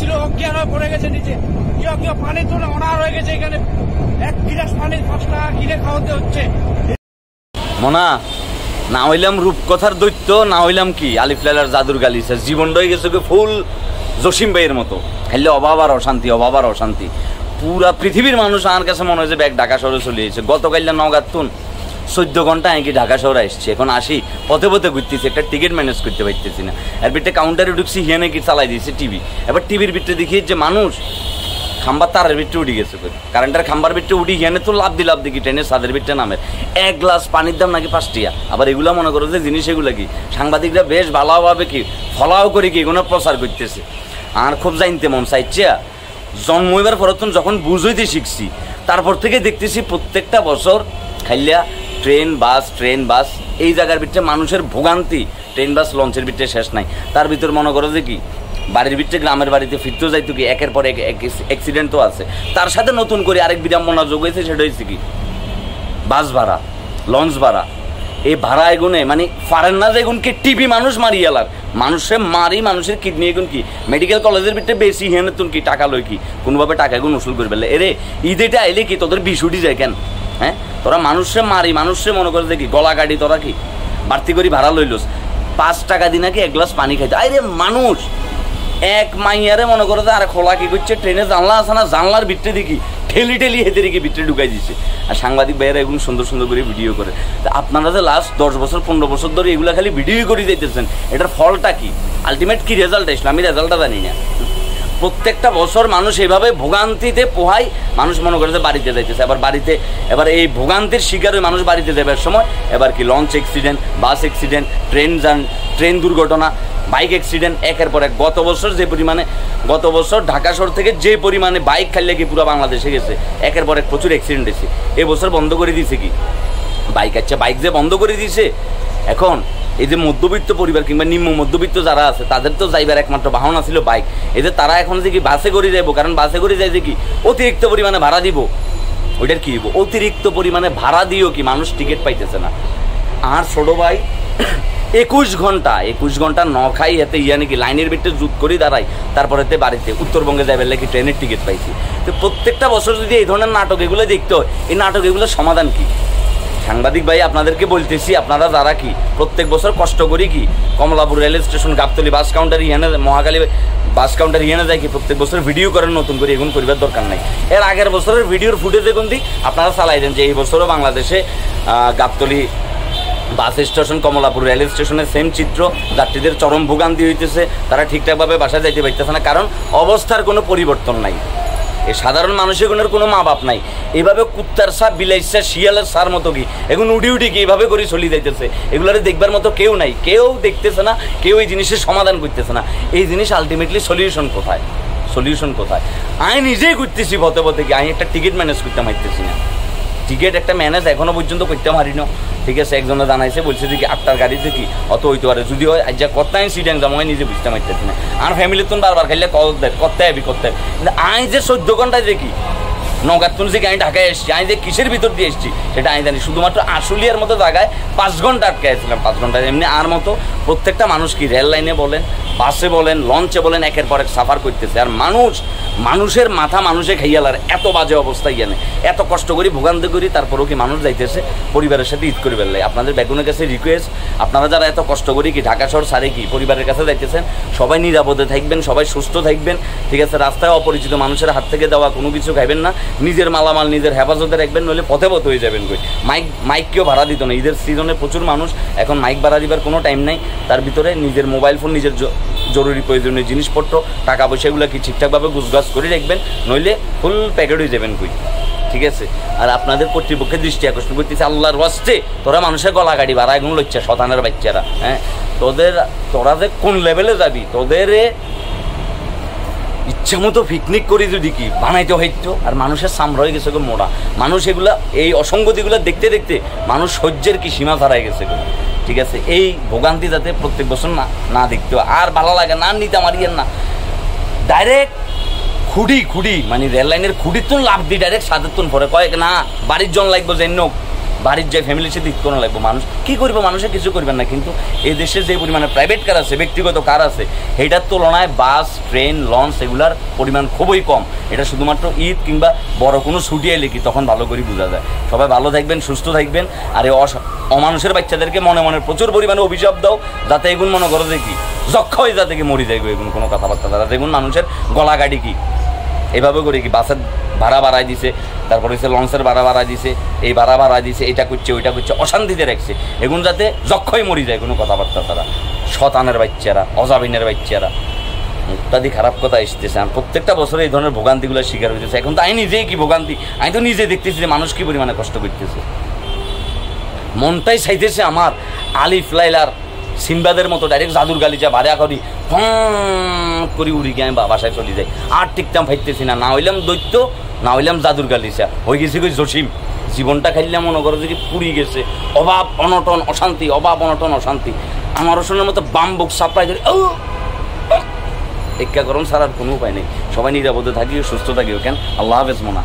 ছিল, অজ্ঞান হয়ে পড়ে গেছে নিচে। কেউ কেউ পানির জন্য অনার হয়ে গেছে এখানে। এক গিলাস পানি পাঁচ টাকা কিনে খাওয়াতে হচ্ছে। মনা, না হইলাম রূপকথার দৈত্য, না হইলাম কি? আলিফ লালার জাদুর গালিসা জীবনটা হয়ে গেছে কি ফুল জসিম ভাইয়ের মতো। খাইলে অভাব আর অশান্তি, অভাব আর অশান্তি। পুরা পৃথিবীর মানুষ আমার কাছে মনে হয় যে ব্যাগ ঢাকা শহরে চলে এসেছে। গতকাল নগাতুন চোদ্দ ঘণ্টা আমি কি ঢাকা শহরে আসছি। এখন আসি, পথে পথে ঘুরতেছি, একটা টিকিট ম্যানেজ করতে পারতেছি না। আর বিটে কাউন্টারে ঢুকছি হিয়া নাকি চালাই দিয়েছে টিভি এবার টিভির ভিতরে দেখি যে মানুষ খাম্বার তারের ভিতরে উঠে গেছে কারেন্টের খাম্বার ভিতরে উঠি হিয়ানে তো লাভ দি লাভ দেখি ট্রেনের সাদের ভিতরে নামের এক গ্লাস পানির দাম নাকি পাঁচ টিয়া। আবার এগুলা মনে করো যে জিনিস এগুলো কি? সাংবাদিকরা বেশ ভালোভাবে কি, ফলাও করে কি এগুলো প্রচার করতেছে। আর খুব জানতে মন চাইছে। জন্ম জন্মইবার পরতন যখন বুঝইতে শিখছি, তারপর থেকে দেখতেছি প্রত্যেকটা বছর খাইলিয়া ট্রেন, বাস ট্রেন, বাস, এই জায়গার ভিতরে মানুষের ভোগান্তি। ট্রেন, বাস লঞ্চের ভিতরে শেষ নাই। তার ভিতর মনে করো যে কি, বাড়ির ভিতরে, গ্রামের বাড়িতে ফিরতেও যাইতো কি, একের পর এক অ্যাক্সিডেন্টও আছে। তার সাথে নতুন করে আরেক বিড়ম্বনা যোগ হয়েছে, সেটা হয়েছে কি, বাস ভাড়া, লঞ্চ ভাড়া। এই ভাড়া এগুনে মানে পারেন না যে এগুনকে টিভি মানুষ মারি এলার মানুষে মারি, মানুষের কিডনি এগুন কি মেডিকেল কলেজের ভিতরে বেশি হেন তুন কি, টাকা লই কি, কোনোভাবে টাকা এগুন উসুল করে ফেলে এরে, ঈদেটা আইলে কি তোদের বিশুটি যায় কেন? হ্যাঁ? তোরা মানুষে মারি, মানুষে মনে করে দেখি গলা গাড়ি তোরা কি বাড়তি করি ভাড়া লইলস? পাঁচ টাকা দিন নাকি এক গ্লাস পানি খাইতে? আরে মানুষ! এক মাইয়ারে মনে করো আর খোলা কি করছে? ট্রেনে জানলা আছে না? জানলার ভিতরে দেখি, ঠেলি ঠেলি হেদেরকে ভিতরে ঢুকাই দিচ্ছে আর সাংবাদিক ভাইয়েরা এগুলো সুন্দর সুন্দর করে ভিডিও করে। আপনারা যে লাস্ট দশ বছর, পনেরো বছর ধরে এগুলো খালি ভিডিও করে দিতেছেন এটার ফলটা কি? আলটিমেট কি রেজাল্ট আসলো আমি রেজাল্টটা জানি না। প্রত্যেকটা বছর মানুষ এইভাবে ভোগান্তিতে পোহাই মানুষ মনে করে যে বাড়িতে যাইতেছে। এবার বাড়িতে, এবার এই ভোগান্তির শিকার হয়ে মানুষ বাড়িতে যাবার সময়। এবার কি launch accident bus accident train যান ট্রেন দুর্ঘটনা বাইক অ্যাক্সিডেন্ট একের পর এক। গত বছর যে পরিমাণে, গত বছর ঢাকা শহর থেকে যে পরিমাণে বাইক খাইলে কি পুরো বাংলাদেশে গেছে, একের পর এক প্রচুর অ্যাক্সিডেন্ট হয়েছে। এবছর বন্ধ করে দিয়েছে কি? বাইক আচ্ছা বাইক যে বন্ধ করে দিয়েছে, এখন এই যে মধ্যবিত্ত পরিবার কিংবা নিম্ন মধ্যবিত্ত যারা আছে, তাদের তো যাইবার একমাত্র বাহন ছিল বাইক। এদের তারা এখন যে কি বাসে করে যাইবো, কারণ বাসে করে যাই যে কি অতিরিক্ত পরিমাণে ভাড়া দিব। ওইটার কি দিব অতিরিক্ত পরিমাণে ভাড়া দিয়েও কি মানুষ টিকিট পাইতেছে না। আর ছোট ভাই, একুশ ঘণ্টা একুশ ঘণ্টা ন খাই এতে ইয়া নাকি লাইনের ভিতরে জুত করি দাঁড়াই তারপরে তে বাড়িতে উত্তরবঙ্গে যাবে নাকি ট্রেনের টিকিট পাইছি। তো প্রত্যেকটা বছর যদি এই ধরনের নাটক এগুলো দেখতে হয়, এই নাটক এগুলোর সমাধান কি? সাংবাদিক ভাই, আপনাদেরকে বলতেছি, আপনারা যারা কি, প্রত্যেক বছর কষ্ট করি কি, Kamalapur rail station, Gabtoli bus counter ইহানে Mohakhali bus counter ইহানে যায় কি, প্রত্যেক বছর ভিডিও করেন, নতুন করে এগুন করিবার দরকার নাই। এর আগের বছরের ভিডিওর ফুটেজ দেখুন দি, আপনারা চালাই দেন যে এই বছরও বাংলাদেশে Gabtoli bus station, Kamalapur rail স্টেশনের সেম চিত্র, যাত্রীদের চরম ভোগান্তি হইতেছে, তারা ঠিকঠাকভাবে বাসায় যাইতে পারতেছে না, কারণ অবস্থার কোনো পরিবর্তন নাই। এই সাধারণ মানুষের গুণের কোনো মা বাপ নাই। এভাবে কুত্তার সাপ বিলাইসা শিয়ালের সার মতো কি? এখন উডি উঠি কি এভাবে করে চলি যাইতেছে? এগুলোরে দেখবার মতো কেউ নাই। কেউ দেখতেছে না, কেউ এই জিনিসের সমাধান করতেছে না। এই জিনিস আলটিমেটলি সলিউশন কোথায়? সলিউশন কোথায়? আমি নিজেই করতেছি পথে পথে কি আমি একটা টিকিট ম্যানেজ করতে মারতেছি না। টিকিট একটা ম্যানেজ এখনও পর্যন্ত করতে পারি না ঠিক আছে একজনে জানাইছে, বলছে যে আটটার গাড়িতে কি, অত হইতে পারে। যদি হয় আজ যা কর্তায় সিটিং যাব আমি নিজে বুঝতে পারতেছি না। আর ফ্যামিলির তো বারবার খাইলে কল দেয় করতে হবে করতে হবে কিন্তু আমি যে চোদ্দ ঘন্টায় দেখি নগার তুলসি আমি ঢাকায় এসেছি। আমি যে কিসের ভিতর দিয়ে এসেছি, সেটা আমি জানি। শুধুমাত্র আশুলিয়ার মতো জায়গায় পাঁচ ঘণ্টা আটকে আসছিলাম পাঁচ ঘণ্টা এমনি আর মতো প্রত্যেকটা মানুষ কি রেল লাইনে বলেন, বাসে বলেন, লঞ্চে বলেন, একের পর এক সাফার করতেছে। আর মানুষ, মানুষের মাথা মানুষে খাইয়ালার এত বাজে অবস্থা ইয়ানে। এত কষ্ট করি, ভোগান্তি করি, তারপরেও কি মানুষ যাইতেছে পরিবারের সাথে ঈদ করে ফেললে আপনাদের বেগুনের কাছে রিকোয়েস্ট আপনারা যারা এত কষ্ট করি কি ঢাকা শহর সারে কি পরিবারের কাছে যাইতেছেন, সবাই নিরাপদে থাকবেন, সবাই সুস্থ থাকবেন। ঠিক আছে, রাস্তায় অপরিচিত মানুষের হাত থেকে দেওয়া কোনো কিছু খাইবেন না। নিজের মালামাল, নিজের হেফাজতে রাখবেন, নইলে পথে পথ হয়ে যাবেন কই। মাইক মাইক কেউ ভাড়া দিত না। ঈদের সিজনে প্রচুর মানুষ এখন মাইক ভাড়া দিবার কোনো টাইম নাই। তার ভিতরে নিজের মোবাইল ফোন নিজের জরুরি প্রয়োজনীয় জিনিসপত্র, টাকা পয়সা এগুলো কি ঠিকঠাকভাবে গুছগাছ করে রাখবেন, নইলে ফুল প্যাকেট হয়ে যাবেন কই। ঠিক আছে? আর আপনাদের কর্তৃপক্ষের দৃষ্টি আকর্ষণ করতেছে, আল্লাহর ওয়াস্তে তোরা মানুষের গলা গাড়ি ভাড়া এগুলো লচ্ছে শতানের বাচ্চারা হ্যাঁ? তোদের, তোরা যে কোন লেভেলে যাবি, তোদের ইচ্ছা মতো পিকনিক করি যদি কি, বানাইতে হইতো। আর মানুষের সামরা হয়ে গেছে মোড়া। মানুষ এগুলা, এই অসঙ্গতিগুলো দেখতে দেখতে মানুষ সহ্যের কি সীমা হারাই গেছে ঠিক আছে? এই ভোগান্তি যাতে প্রত্যেক বছর না না দেখতে আর ভালো লাগে না নিতে আমার মারিয়েন না। ডাইরেক্ট খুঁড়ি খুঁড়ি মানে রেল লাইনের খুঁড়ির তো লাভ দিই ডাইরেক্ট সাতের তুন পরে। কয়েক, না, বাড়ির জন লাগবো যে নোক বাড়ির যে ফ্যামিলির সাথে কোনো লাগবে, মানুষ কি করবে? মানুষে কিছু করবেন না, কিন্তু এই দেশে যে পরিমাণে প্রাইভেট কার আছে, ব্যক্তিগত কার আছে এটার তুলনায় বাস ট্রেন লঞ্চ এগুলার পরিমাণ খুবই কম। এটা শুধুমাত্র ঈদ কিংবা বড় কোনো ছুটি এলে কি তখন ভালো করে বোঝা যায়। সবাই ভালো থাকবেন, সুস্থ থাকবেন, আর এই অমানুষের বাচ্চাদেরকে মনে মনে প্রচুর পরিমাণে অভিশাপ দাও, যাতে এগুন মনে করো কি, যক্ষ হয়ে যাতে কি মরি যাইবে এগুন কোনো কথাবার্তা। তারা দেখুন মানুষের গলা গাড়ি কি। এভাবে করে কি, বাসের ভাড়া বাড়ায় দিছে, তারপরে হচ্ছে লঞ্চের ভাড়া বাড়ায় দিছে, এই ভাড়া বাড়ায় দিছে, এটা করছে, ওইটা করছে, অশান্তিতে রাখছে। এগুন যাতে যক্ষই মরি যায়, কোনো কথাবার্তা তারা। শতানের বাচ্চারা, অজাবিনের বাচ্চারা। ইত্যাদি খারাপ কথা এসতেছে আর প্রত্যেকটা বছরে এই ধরনের ভোগান্তিগুলো শিকার হইতেছে। এখন তো আমি নিজেই কি ভোগান্তি? আমি তো নিজে দেখতেছি যে মানুষ কি পরিমাণে কষ্ট করতেছে। মনটাই চাইতেছে আমার আলিফ লাইলার সিম্বাদের মতো ডাইরেক্ট জাদুর গালিচা ভাড়া করি করি উড়ি গিয়ে আমি বাসায় চলে যাই। আর টিকতাম ফাইতেছি না না হইলাম দৈত্য, না হইলাম জাদুর গালিচা হয়ে গেছি কই জসিম। জীবনটা খাইলাম মনে করো যে পুরি গেছে, অভাব, অনটন, অশান্তি, অভাব, অনটন, অশান্তি। আমার রসনের মতো বাম বুক সাপ্লাই ধরে ও! টিক্কা গরম ছাড়ার কোনো উপায় নেই। সবাই নিরাপদে থাকিও, সুস্থ থাকিও, কেন? আল্লাহ হাফেজ মোনা।